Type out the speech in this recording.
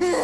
Yeah.